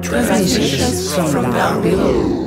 Transmissions from down below.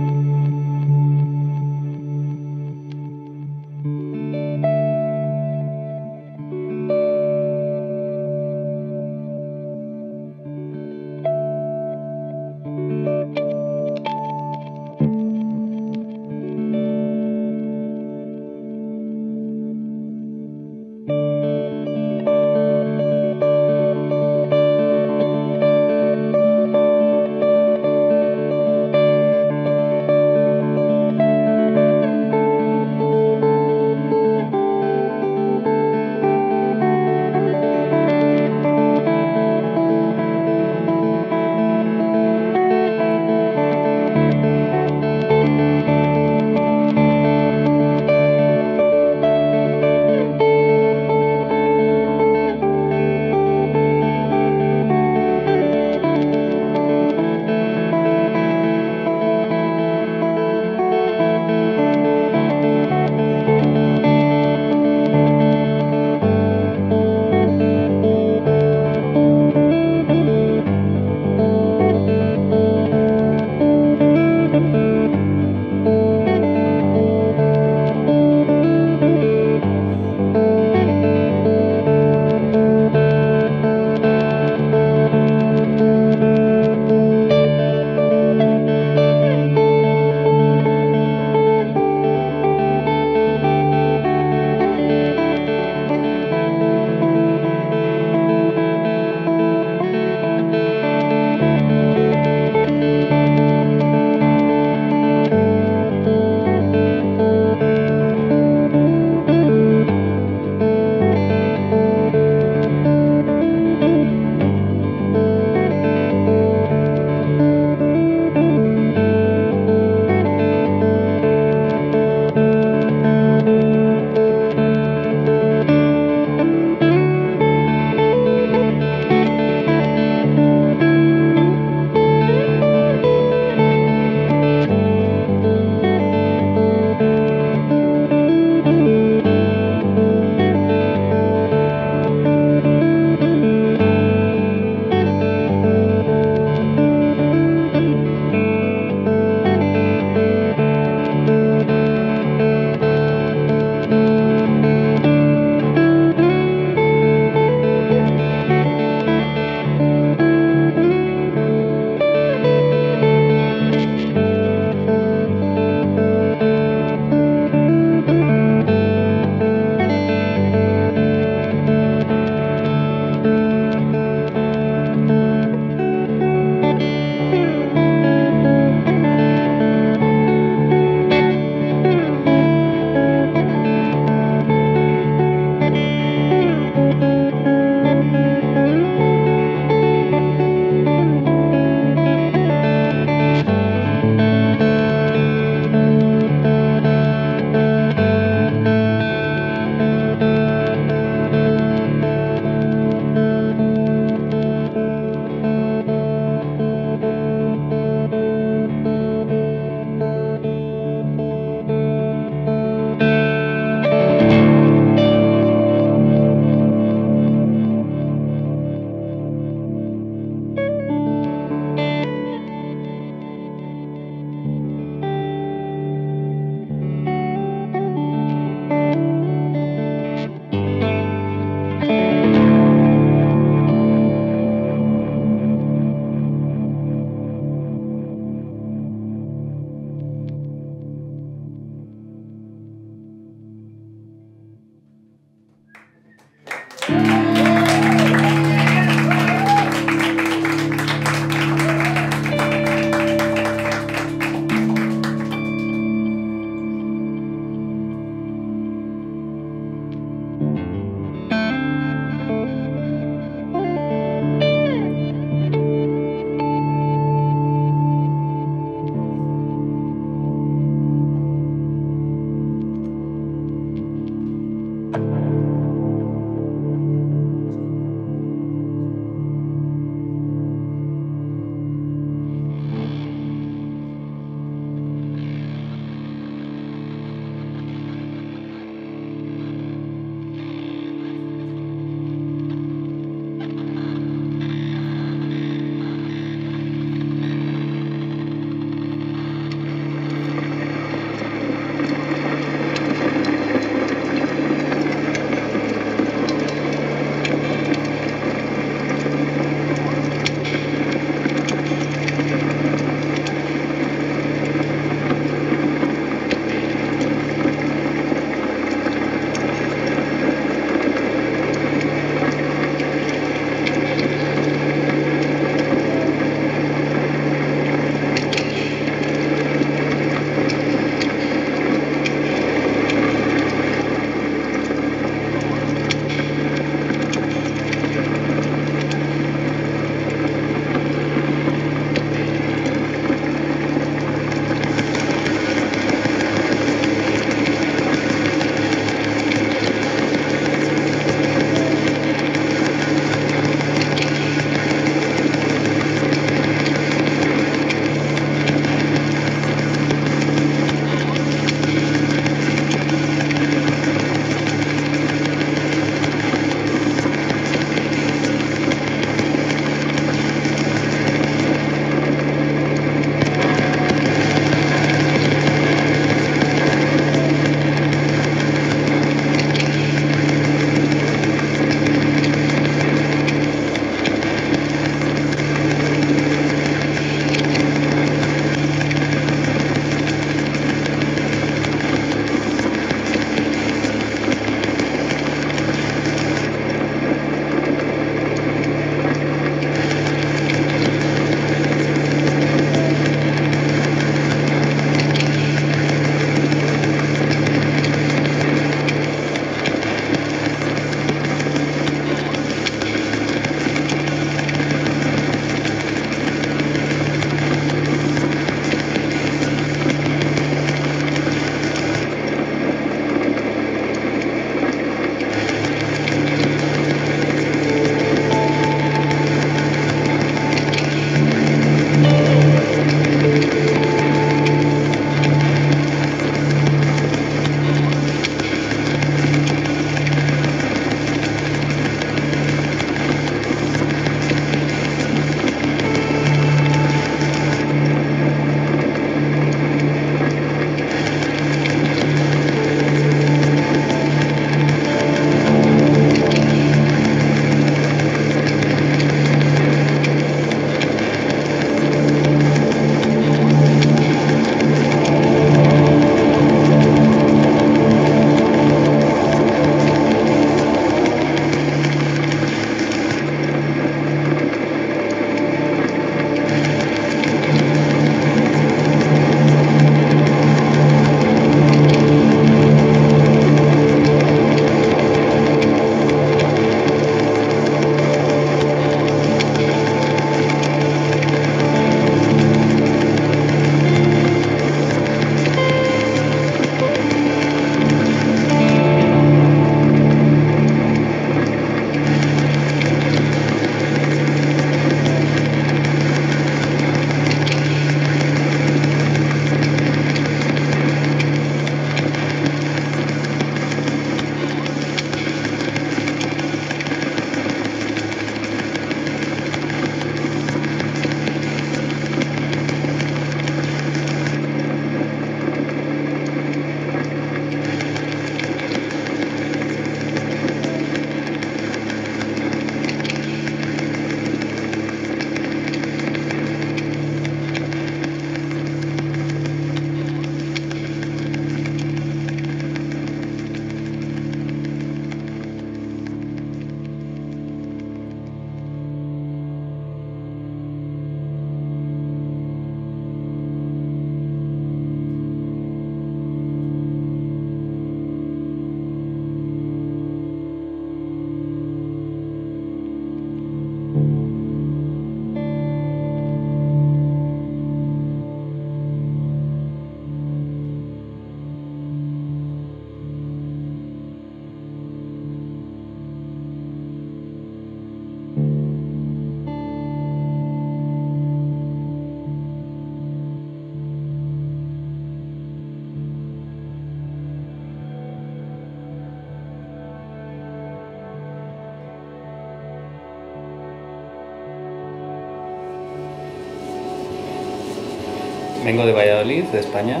Vengo de Valladolid, de España,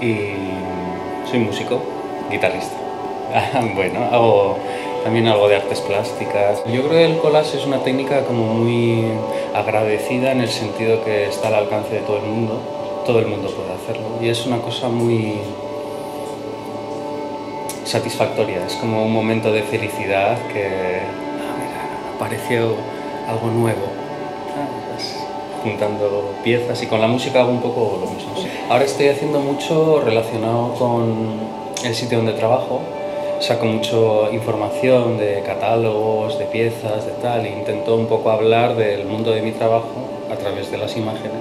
y soy músico, guitarrista. bueno, hago también algo de artes plásticas. Yo creo que el collage es una técnica como muy agradecida en el sentido que está al alcance de todo el mundo, todo el mundo puede hacerlo y es una cosa muy satisfactoria, es como un momento de felicidad que ah, apareció algo nuevo, ah, juntando piezas y con la música hago un poco lo mismo. Ahora estoy haciendo mucho relacionado con el sitio donde trabajo, saco mucho información de catálogos, de piezas, de tal, e intento un poco hablar del mundo de mi trabajo a través de las imágenes.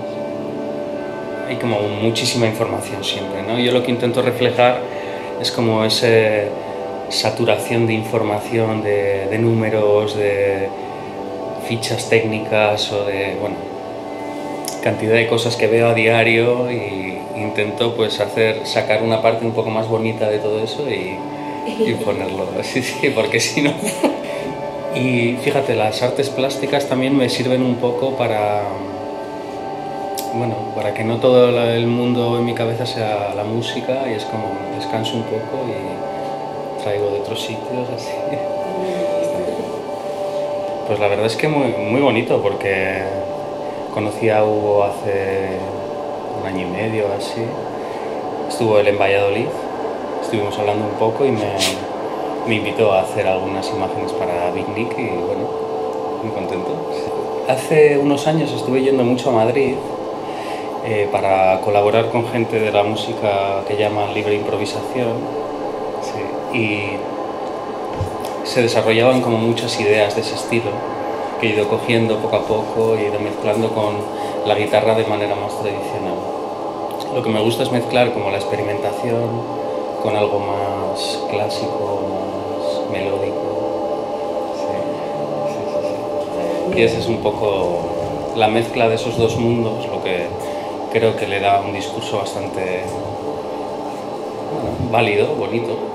Hay como muchísima información siempre, ¿no? Yo lo que intento reflejar es como esa saturación de información, de, números, de fichas técnicas o de, bueno, cantidad de cosas que veo a diario y intento pues hacer, sacar una parte un poco más bonita de todo eso y, y ponerlo, sí, sí, porque si no... Y fíjate, las artes plásticas también me sirven un poco para, bueno, para que no todo el mundo en mi cabeza sea la música y es como descanso un poco y traigo de otros sitios así. Pues la verdad es que muy, muy bonito porque conocí a Hugo hace un año y medio así. Estuvo él en Valladolid, estuvimos hablando un poco y me, invitó a hacer algunas imágenes para Big Nick y bueno, muy contento. Hace unos años estuve yendo mucho a Madrid eh, para colaborar con gente de la música que llama libre improvisación y se desarrollaban como muchas ideas de ese estilo he ido cogiendo poco a poco y he ido mezclando con la guitarra de manera más tradicional. Lo que me gusta es mezclar como la experimentación con algo más clásico, más melódico. y esa es un poco la mezcla de esos dos mundos, lo que creo que le da un discurso bastante válido, bonito.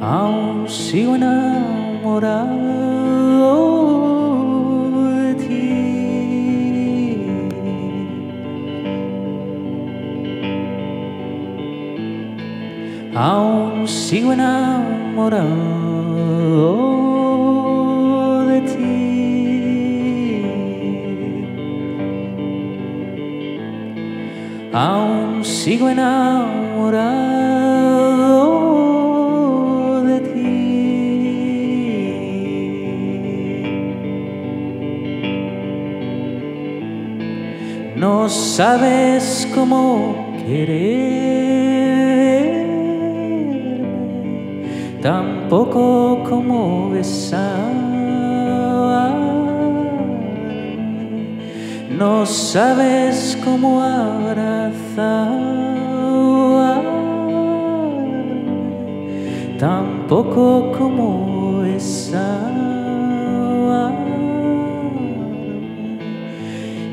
Aún sigo enamorado de ti. Aún sigo enamorado de ti. Aún sigo enamorado No sabes cómo quererme, tampoco cómo besarme. No sabes cómo abrazarme, tampoco cómo besarme.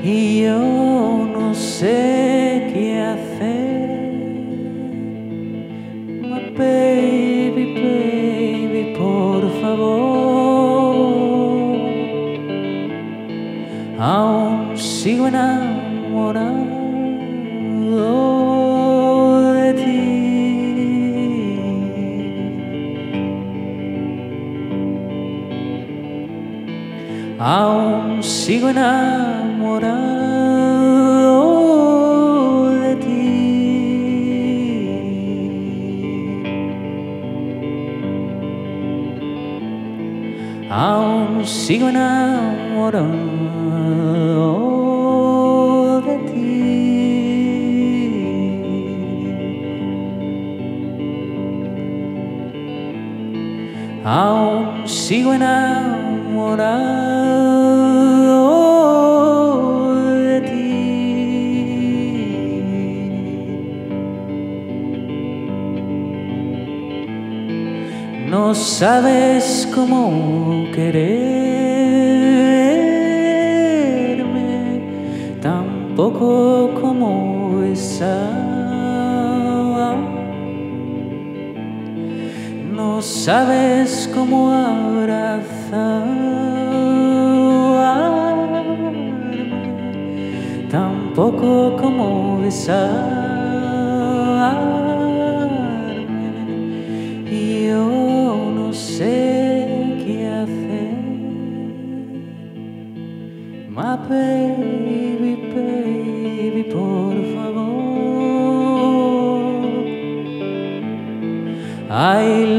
Y yo no sé qué hacer. My baby, baby, por favor. Aún sigo enamorado de ti. Aún sigo enamorado Aún sigo enamorado de ti. Aún sigo enamorado No sabes cómo quererme, tampoco cómo besar. No sabes cómo abrazarme, tampoco cómo besarme. Baby, baby, por favor. Ay,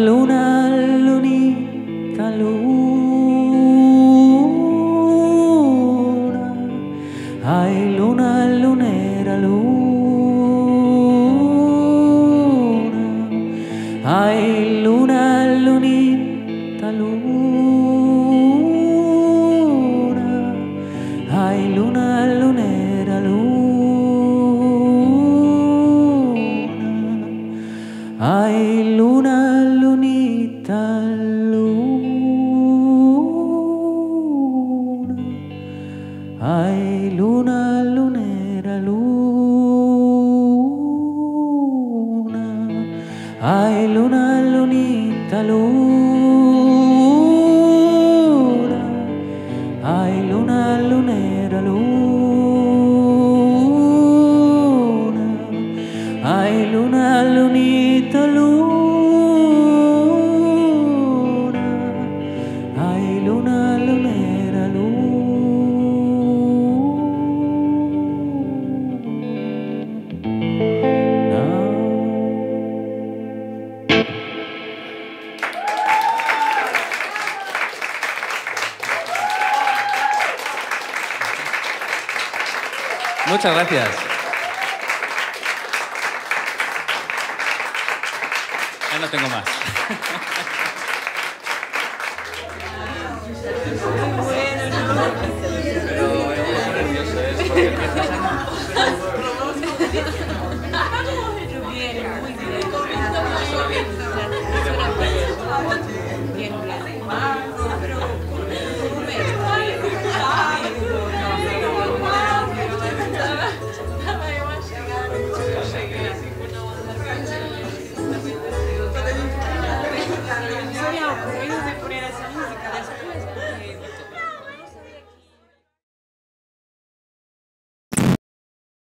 I Muchas gracias. Ya no tengo más.